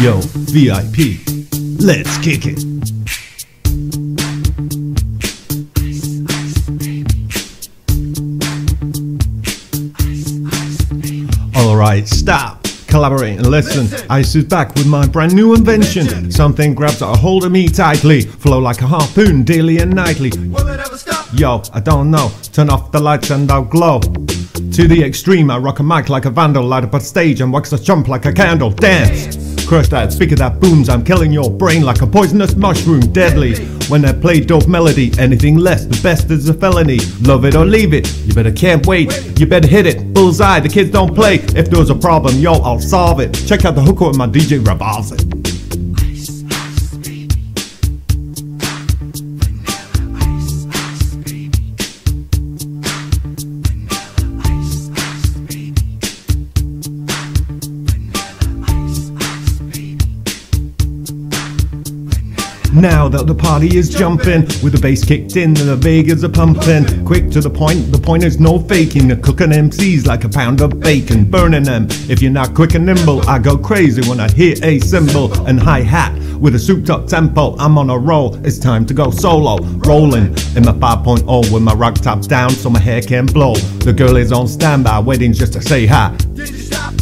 Yo, VIP, let's kick it. Alright, stop. Collaborate and listen. Ice is back with my brand new invention. Something grabs a hold of me tightly. Flow like a harpoon daily and nightly. Will it ever stop? Yo, I don't know. Turn off the lights and I'll glow. To the extreme, I rock a mic like a vandal, light up a stage and wax a chump like a candle. Dance! Crush that speaker that booms, I'm killing your brain like a poisonous mushroom, deadly. When I play dope melody, anything less, the best is a felony. Love it or leave it, you better can't wait, you better hit it. Bullseye, the kids don't play. If there's a problem, yo, I'll solve it. Check out the hook with my DJ revolves it. Now that the party is jumping, with the bass kicked in and the Vegas are pumping. Quick to the point, the point is no faking. The cooking MCs like a pound of bacon, burning them. If you're not quick and nimble, I go crazy when I hear a cymbal and hi hat. With a souped up tempo, I'm on a roll. It's time to go solo, rolling in my 5.0 with my rock top down so my hair can blow. The girl is on standby, waiting just to say hi.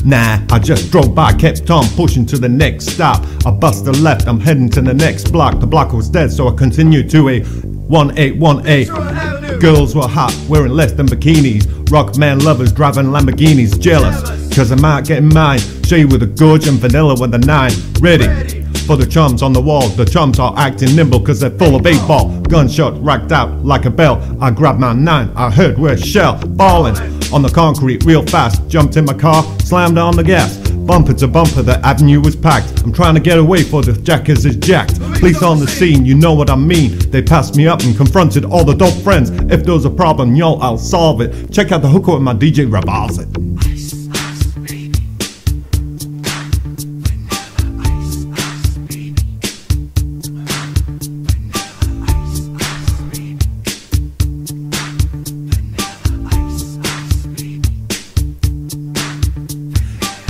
Did you stop? Nah, I just drove by, kept on pushing to the next stop. I bust a left, I'm heading to the next block. The block was dead, so I continued to a 181A. Girls were hot, wearing less than bikinis. Rock man lovers driving Lamborghinis, jealous. Cause I'm out getting mine. Show you with a gorge and vanilla with a nine. Ready. For the chums on the wall, the chums are acting nimble cause they're full of eight ball. Gunshot racked out like a bell. I grabbed my nine, I heard where shell falling on the concrete real fast. Jumped in my car, slammed on the gas. Bumper to bumper, the avenue was packed. I'm trying to get away for the jackers is jacked. Police on the scene, you know what I mean. They passed me up and confronted all the dope friends. If there's a problem, yo, I'll solve it. Check out the hooker with my DJ revolves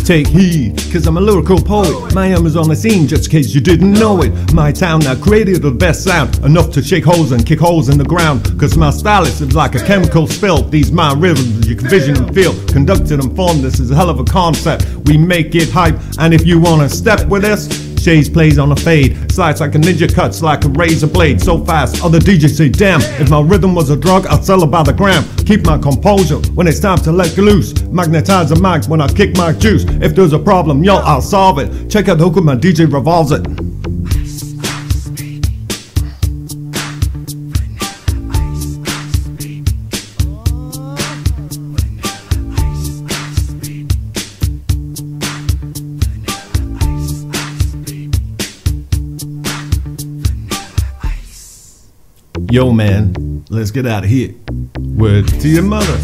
Take heed, cause I'm a lyrical poet. My name is on the scene, just in case you didn't know it. My town now created the best sound, enough to shake holes and kick holes in the ground. Cause my style is like a chemical spill. These my rhythms, you can vision and feel. Conducted and formed, this is a hell of a concept. We make it hype, and if you wanna step with us, Shades plays on a fade, slides like a ninja, cuts like a razor blade. So fast, other DJs say, damn, if my rhythm was a drug, I'd sell it by the gram. Keep my composure when it's time to let loose. Magnetize the mics when I kick my juice. If there's a problem, yo, I'll solve it. Check out the hook my DJ revolves it. Yo, man, let's get out of here. Word to your mother.